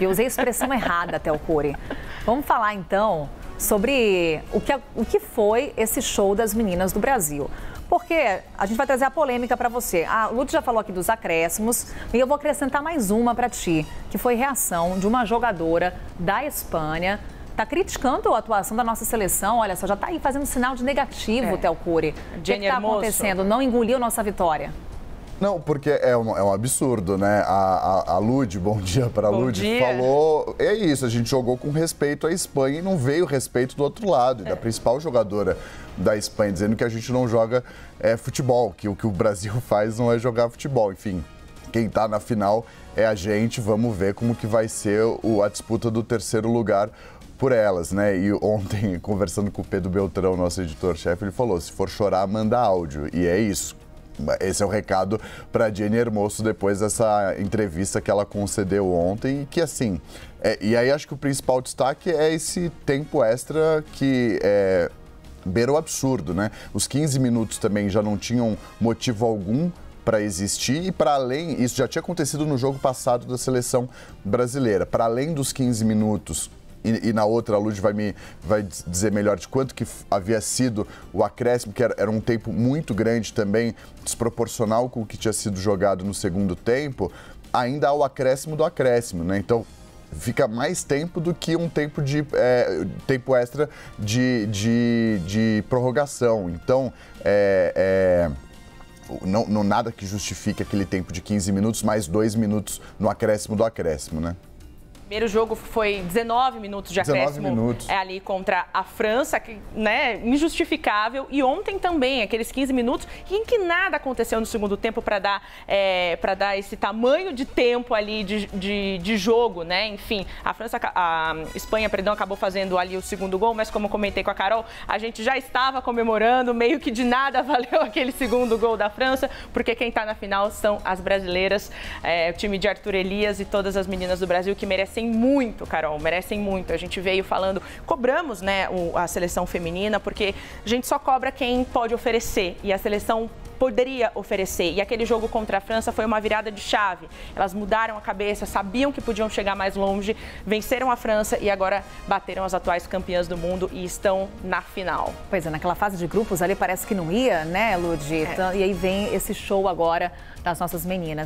Eu usei a expressão errada, Theo Cury. Vamos falar então sobre o que, o que foi esse show das meninas do Brasil. Porque a gente vai trazer a polêmica para você. A Lute já falou aqui dos acréscimos e eu vou acrescentar mais uma para ti, que foi reação de uma jogadora da Espanha está criticando a atuação da nossa seleção. Olha só, já está aí fazendo sinal de negativo, é. Theo Cury. O que está acontecendo? Não engoliu nossa vitória? Não, porque é um, é um absurdo, né? A, a, a Lud, bom dia para a Lud, falou. É isso, a gente jogou com respeito à Espanha e não veio respeito do outro lado, é. da principal jogadora da Espanha, dizendo que a gente não joga é, futebol, que o que o Brasil faz não é jogar futebol. Enfim, quem está na final é a gente. Vamos ver como que vai ser o, a disputa do terceiro lugar por elas, né? E ontem, conversando com o Pedro Beltrão, nosso editor-chefe, ele falou: se for chorar, manda áudio. E é isso esse é o recado para Jenny Hermoso depois dessa entrevista que ela concedeu ontem. E que, assim, é, e aí acho que o principal destaque é esse tempo extra que é, beira o absurdo, né? Os 15 minutos também já não tinham motivo algum para existir e para além, isso já tinha acontecido no jogo passado da seleção brasileira, para além dos 15 minutos e, e, na outra a Luz vai me vai dizer melhor de quanto que havia sido o acréscimo, que era, era, um tempo muito grande também, desproporcional com o que tinha sido jogado no segundo tempo, ainda há o acréscimo do acréscimo, né? Então fica mais tempo do que um tempo de é, tempo extra de, de, de prorrogação. Então é, é não, não, nada que justifique aquele tempo de 15 minutos mais dois minutos no acréscimo do acréscimo, né? Primeiro jogo foi 19 minutos de acréscimo minutos. É, ali contra a França, que, né, injustificável. E ontem também, aqueles 15 minutos, em que nada aconteceu no segundo tempo para dar, é, dar esse tamanho de tempo ali de, de, de, jogo, né? Enfim, a França, a Espanha, perdão, acabou fazendo ali o segundo gol, mas como comentei com a Carol, a gente já estava comemorando, meio que de nada valeu aquele segundo gol da França, porque quem está na final são as brasileiras, é, o time de Arthur Elias e todas as meninas do Brasil que merecem merecem muito, Carol, merecem muito. A gente veio falando, cobramos né, a seleção feminina, porque a gente só cobra quem pode oferecer. E a seleção poderia oferecer. E aquele jogo contra a França foi uma virada de chave. Elas mudaram a cabeça, sabiam que podiam chegar mais longe, venceram a França e agora bateram as atuais campeãs do mundo e estão na final. Pois é, naquela fase de grupos ali parece que não ia, né, Lud? É. E aí vem esse show agora das nossas meninas.